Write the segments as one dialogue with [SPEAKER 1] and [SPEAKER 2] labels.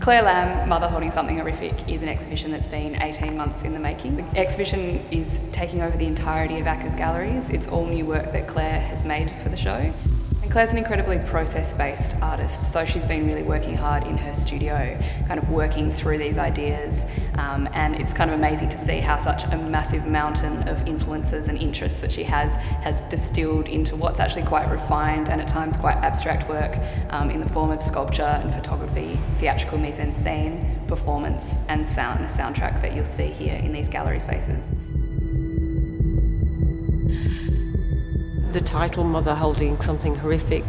[SPEAKER 1] Claire Lambe, Mother Holding Something Horrific, is an exhibition that's been 18 months in the making. The exhibition is taking over the entirety of ACCA's galleries. It's all new work that Claire has made for the show. Claire's an incredibly process-based artist, so she's been really working hard in her studio, kind of working through these ideas, um, and it's kind of amazing to see how such a massive mountain of influences and interests that she has has distilled into what's actually quite refined and at times quite abstract work um, in the form of sculpture and photography, theatrical mise-en-scene, performance, and sound, the soundtrack that you'll see here in these gallery spaces.
[SPEAKER 2] The title Mother Holding Something Horrific.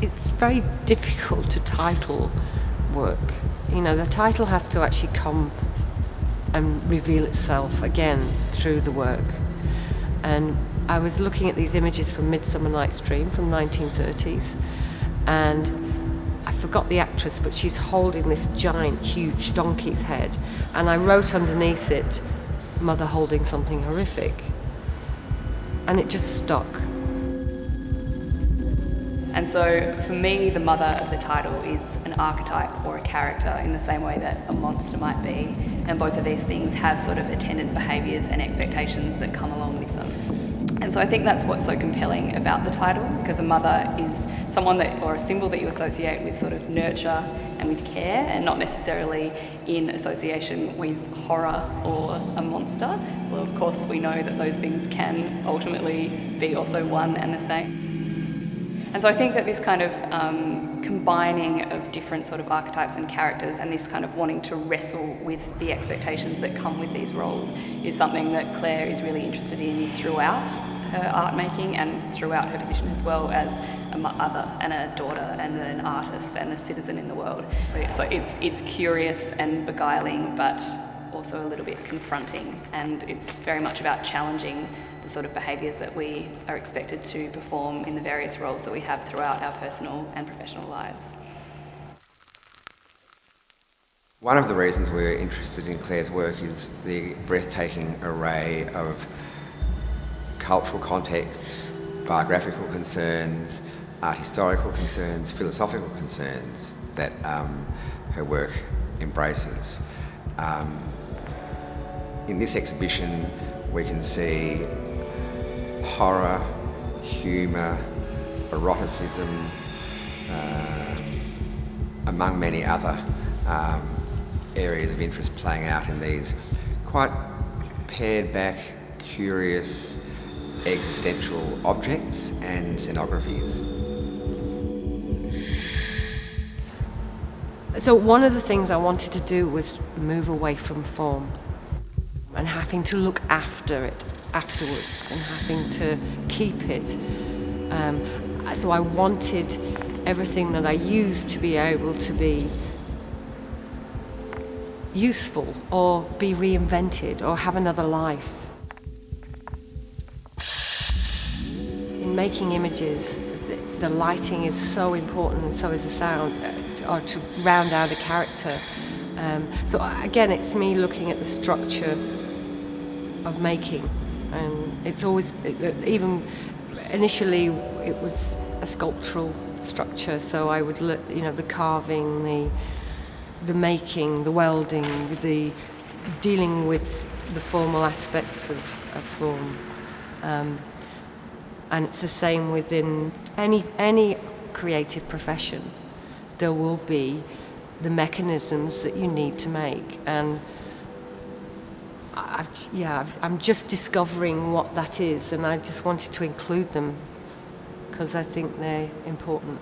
[SPEAKER 2] It's very difficult to title work. You know, the title has to actually come and reveal itself again through the work. And I was looking at these images from Midsummer Night's Dream from 1930s, and I forgot the actress, but she's holding this giant, huge donkey's head, and I wrote underneath it, mother holding something horrific. And it just stuck.
[SPEAKER 1] And so for me, the mother of the title is an archetype or a character in the same way that a monster might be. And both of these things have sort of attendant behaviours and expectations that come along with them. And so I think that's what's so compelling about the title, because a mother is someone that, or a symbol that you associate with sort of nurture and with care, and not necessarily in association with horror or a monster. Well, of course, we know that those things can ultimately be also one and the same. And so I think that this kind of um, combining of different sort of archetypes and characters and this kind of wanting to wrestle with the expectations that come with these roles is something that Claire is really interested in throughout her art making and throughout her position as well as a mother and a daughter and an artist and a citizen in the world. So it's, it's curious and beguiling, but also a little bit confronting, and it's very much about challenging the sort of behaviours that we are expected to perform in the various roles that we have throughout our personal and professional lives.
[SPEAKER 3] One of the reasons we're interested in Claire's work is the breathtaking array of cultural contexts, biographical concerns, art historical concerns, philosophical concerns that um, her work embraces. Um, in this exhibition, we can see horror, humour, eroticism, um, among many other um, areas of interest playing out in these quite pared back, curious, existential objects and scenographies.
[SPEAKER 2] So one of the things I wanted to do was move away from form and having to look after it afterwards and having to keep it. Um, so I wanted everything that I used to be able to be useful or be reinvented or have another life. In making images, the lighting is so important and so is the sound, or to round out a character. Um, so again, it's me looking at the structure of making. And it's always, even initially, it was a sculptural structure. So I would look, you know, the carving, the the making, the welding, the dealing with the formal aspects of, of form. Um, and it's the same within any any creative profession. There will be the mechanisms that you need to make and I've, yeah, I'm just discovering what that is, and I just wanted to include them because I think they're important.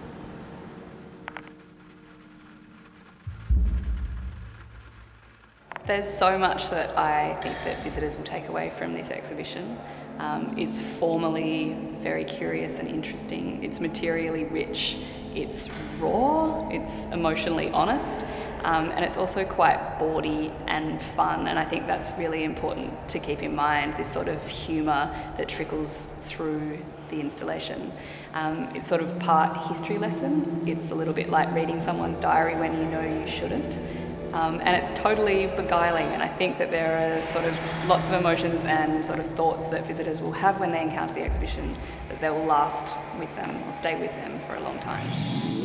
[SPEAKER 1] There's so much that I think that visitors will take away from this exhibition. Um, it's formally very curious and interesting. It's materially rich. It's raw. It's emotionally honest. Um, and it's also quite bawdy and fun, and I think that's really important to keep in mind this sort of humour that trickles through the installation. Um, it's sort of part history lesson, it's a little bit like reading someone's diary when you know you shouldn't. Um, and it's totally beguiling, and I think that there are sort of lots of emotions and sort of thoughts that visitors will have when they encounter the exhibition that they will last with them or stay with them for a long time.